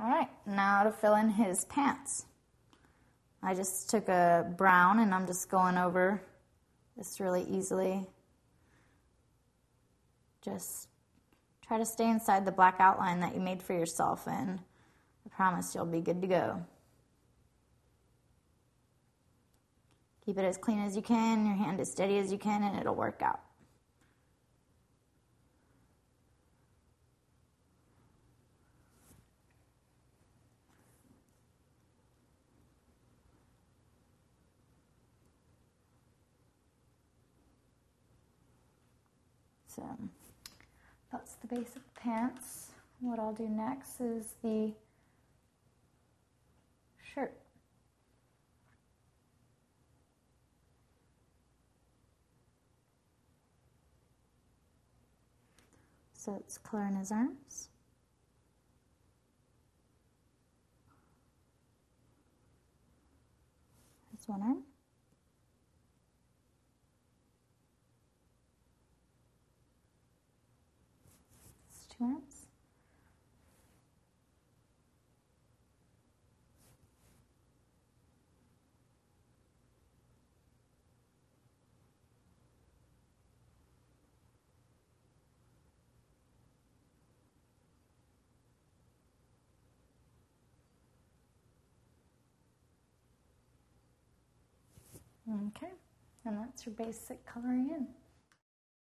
All right, now to fill in his pants. I just took a brown and I'm just going over this really easily. Just try to stay inside the black outline that you made for yourself and I promise you'll be good to go. Keep it as clean as you can, your hand as steady as you can, and it'll work out. So that's the basic pants. What I'll do next is the shirt. So it's color in his arms. His one arm. Okay, and that's your basic coloring in.